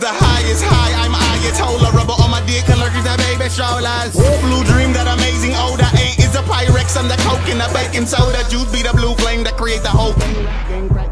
the highest high. I'm Ayatollah, rubber on my dick, Allergies that baby shoulders. Blue dream that amazing odor ain't is a Pyrex and the coke and the baking soda. Juice be the blue flame that creates the whole thing.